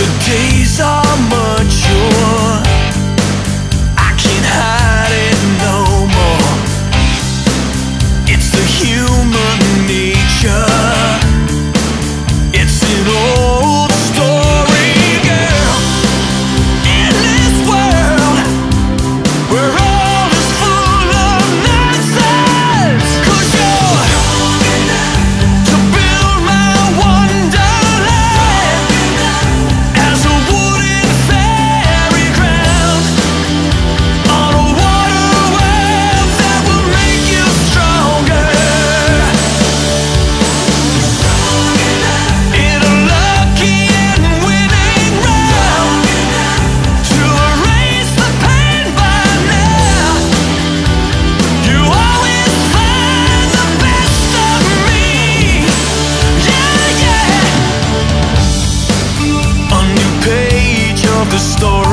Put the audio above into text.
the gate. the story.